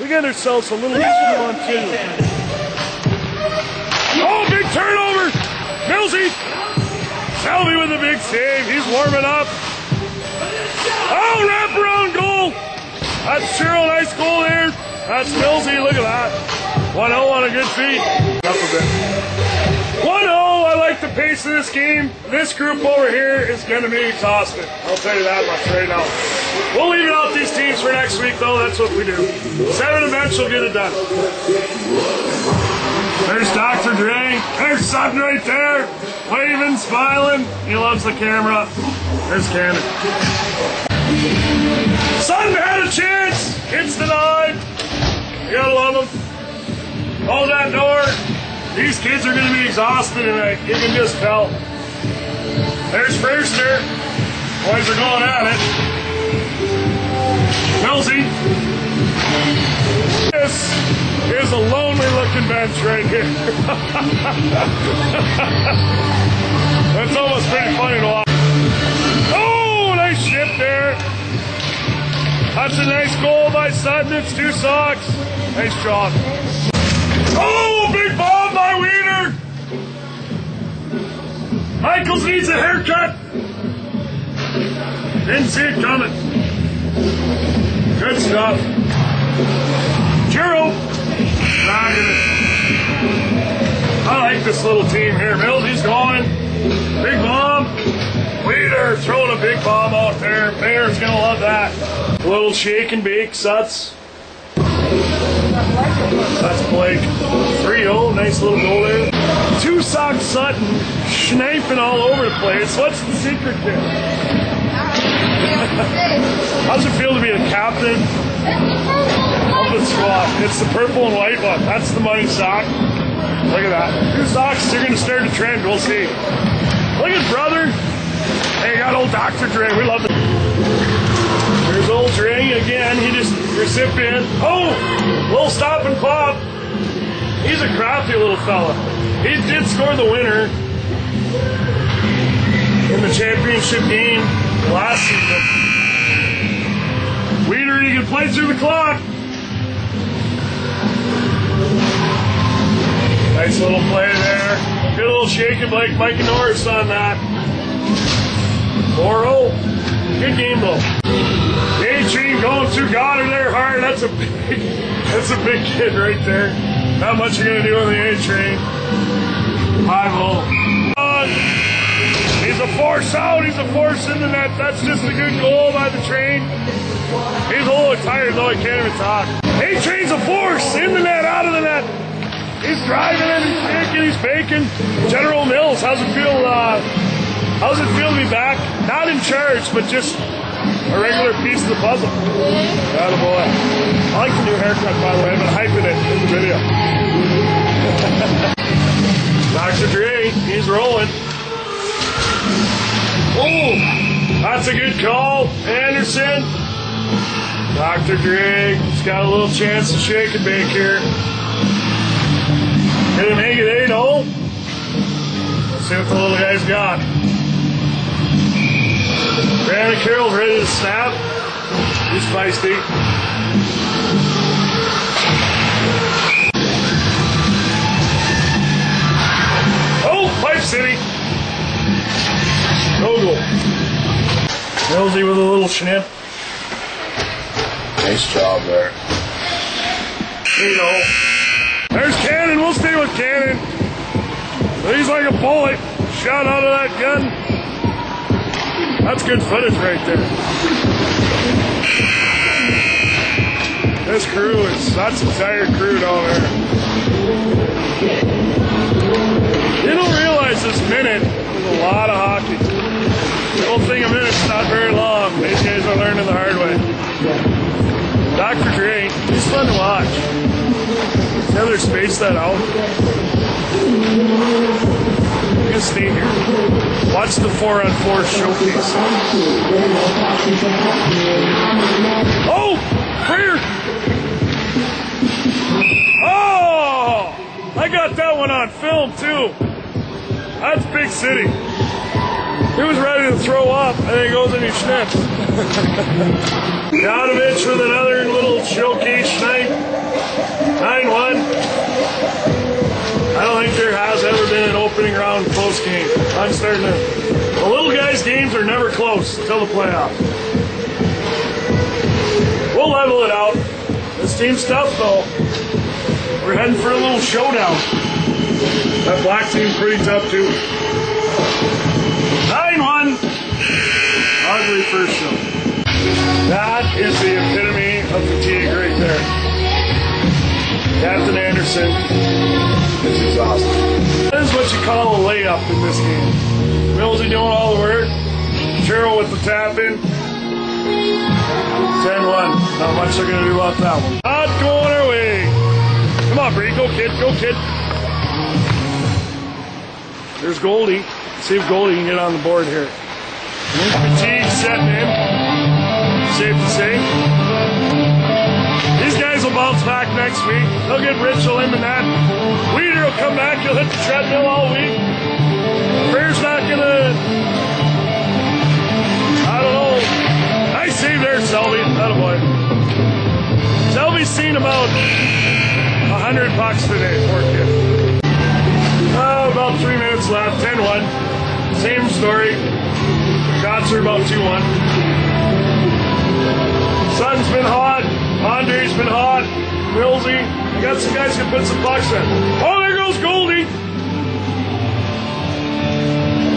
We got ourselves a little easy one too. Oh, big turnover! Millsy! Shelby with a big save. He's warming up. Oh, wraparound goal! That's Cheryl, nice goal there. That's Millsy, look at that. 1 0 on a good feed. Up a bit. 1 0, I like the pace of this game. This group over here is going to be exhausted. I'll tell you that much right now. We'll leave it out these teams for next week, though. That's what we do. Seven events will get it done. There's Dr. Dre. There's Sutton right there. Waving, smiling. He loves the camera. There's Cannon. Sutton had a chance. It's denied. You gotta love them. Hold that door. These kids are gonna be exhausted tonight. You can just tell. There's Brewster. Boys are going at it. Kelsey. This is a lonely looking bench right here. That's almost pretty funny to watch. Oh, nice ship there. That's a nice goal by Sutton. It's two socks. Nice job. Oh, big bomb by Wiener. Michaels needs a haircut. Didn't see it coming. Good stuff. It. I like this little team here. Mills, he's going. Big bomb. Weeder throwing a big bomb out there. Bear's gonna love that. A little shake and bake, Suts. That's Blake. 3-0, nice little goal there. Two sock Sutton, sniping all over the place. What's the secret there? How's it feel to be the captain of the squad? It's the purple and white one. That's the money sock. Look at that. Two socks, they're going to start a trend. We'll see. Look at brother. Hey, got old Dr. Dre. We love it. There's old Dre again. He just recipient. Oh, little stop and pop. He's a crafty little fella. He did score the winner in the championship game last season. Weeder, you can play through the clock. Nice little play there. Good little shake and Blake Mike Norris on that. 4 0. Good game though. Train going through Goddard there hard. That's a big that's a big kid right there. Not much you're gonna do on the A train. 5 0. He's a force out. He's a force in the net. That's just a good goal by the train. He's a little tired though. He can't even talk. A train's a force in the net, out of the net. He's driving it. He's kicking. He's baking. General Mills, how's it feel? Uh, how's it feel to be back? Not in charge, but just a regular piece of the puzzle. Got boy. I like the new haircut, by the way. I've been hyping it in the video. Dr. Dre, he's rolling. Oh, that's a good call. Anderson. Dr. He's got a little chance to shake and bake here. Can he make it 8 0? Let's see what the little guy's got. Brandon Carroll's ready to snap. He's feisty. Oh, Pipe City. No goal. Millsy with a little snip. Nice job there. You know. There's Cannon. We'll stay with Cannon. He's like a bullet. Shot out of that gun. That's good footage right there. This crew is, that's a tired crew down there. You don't realize this minute is a lot of How they're that out? I'm gonna stay here. Watch the four on four showcase. Oh! Clear! Oh! I got that one on film too. That's big city. He was ready to throw up, and he goes and he sniffs. Janovich with another little showcase opening round close game. I'm starting to. The little guys' games are never close until the playoffs. We'll level it out. This team's tough, though. We're heading for a little showdown. That black team's pretty tough, too. 9 1. Ugly first show. That is the epitome of fatigue right. Captain Anderson is exhausted. That is what you call a layup in this game. Millsy doing all the work. Cheryl with the tap in. 10 1. Not much they're going to do about that one. Not going our way. Come on, Bree. Go, kid. Go, kid. There's Goldie. See if Goldie can get on the board here. Fatigue setting in. Safe to say. Bounce back next week. They'll get Richel in and that. Weeder will come back. He'll hit the treadmill all week. Bear's not gonna. I don't know. Nice save there, Selby. That boy. Selby's seen about a hundred bucks today. Poor kid. Uh, about three minutes left. 10-1. Same story. Shots are about 2-1. Sun's been hot. Andre's been hot. Millsy. We got some guys who can put some bucks in. Oh, there goes Goldie.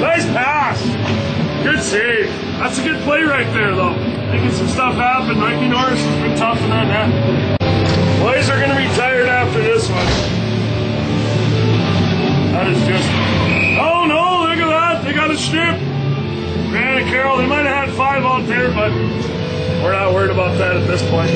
Nice pass. Good save. That's a good play right there, though. Making some stuff happen. Mikey Norris has been tough in that net. Boys are going to be tired after this one. That is just. Oh no! Look at that! They got a strip. Man and Carroll, they might have had five out there, but we're not worried about that at this point.